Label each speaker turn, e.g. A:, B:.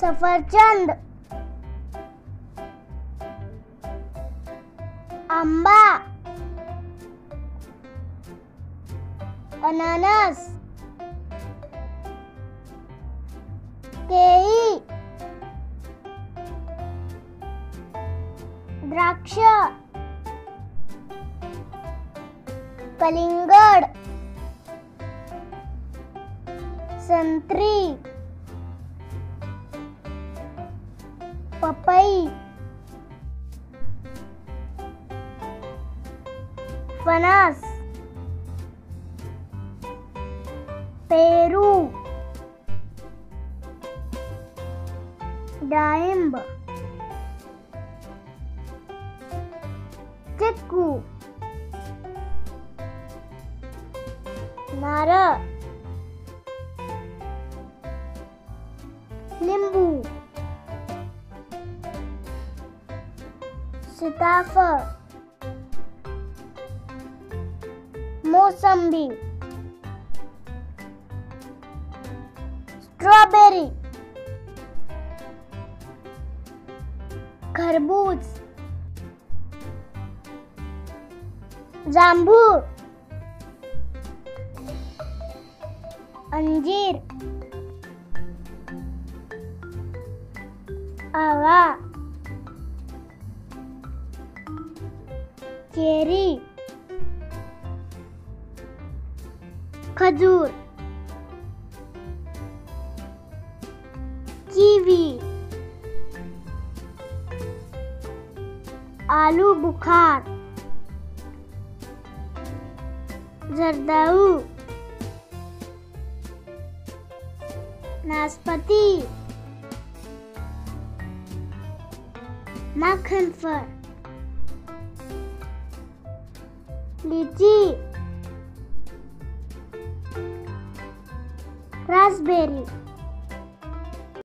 A: सफरचंद आंबा अननस केळी द्राक्ष कलिंगड संत्री पपई फणस पेरू डाळिंब चिक्कू नारळ लिंबू सीताफळ मोसंबी स्ट्रॉबेरी खरबूज जांभूळ अंजीर आवळा चेरी खजूर। कीवी। आलू बुखार। जर्दाळू नाशपाती। माखन lychee raspberry.